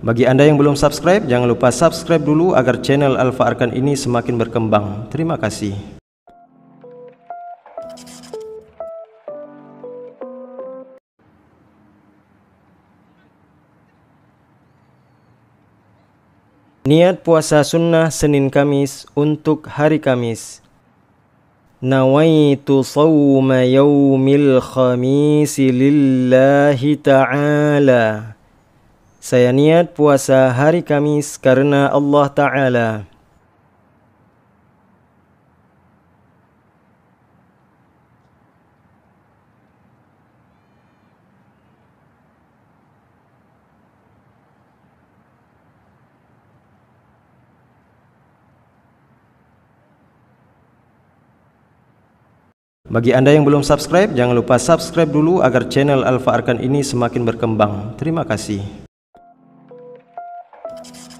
Bagi Anda yang belum subscribe, jangan lupa subscribe dulu agar channel Alfa Arkan ini semakin berkembang. Terima kasih. Niat puasa sunnah Senin Kamis untuk hari Kamis. Nawaitu sawma yawmil khamis lillahi ta'ala. Saya niat puasa hari Kamis karena Allah Ta'ala. Bagi Anda yang belum subscribe, jangan lupa subscribe dulu agar channel Alfa Arkan ini semakin berkembang. Terima kasih. Thank you.